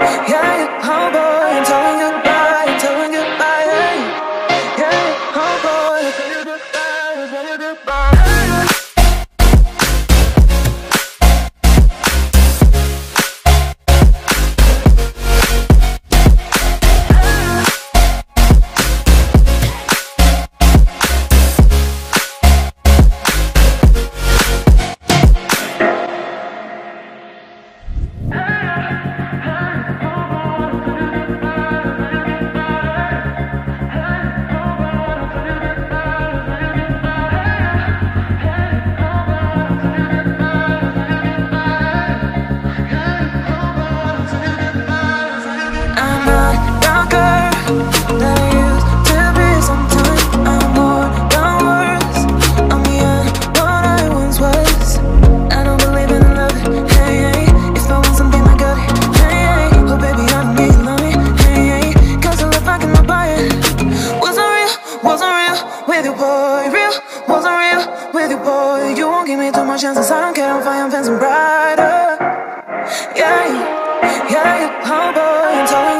Yeah, you're humble and told with you, boy. You won't give me too much chances. I don't care. I'm flying fancy brighter. Yeah, yeah, yeah. Oh boy, I'm telling.